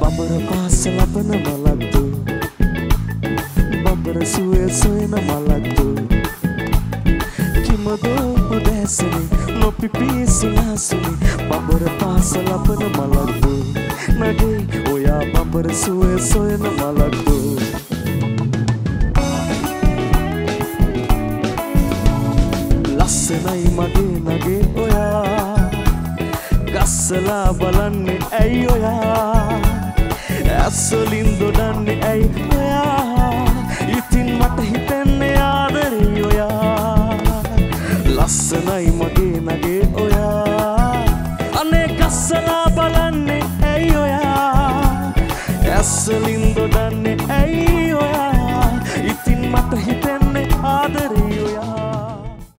බඹර පාස ලබන මලක්දු බඹර සුවය සොයන මලක්දු කිමදෝ උදැසනි නොපිපී සිනාසුනි බඹර පාස ලබන මලක්දු නගේ ඔයා බඹර සුවය සොයන මලක්දු ලස්සනයි මගේ නගේ ඔයා. ගස්සලා බලන්නේ ඇයි ඔයා? ඇස්වලින් දොඩන්නේ ඇයි ඔයා? ඉතින් මට හිතෙන්නේ ආදරේ ඔයා. ලස්සනයි මගේ නගේ ඔයා. අනේ ගස්සලා බලන්නේ ඇයි ඔයා? ඇස්වලින් දොඩන්නේ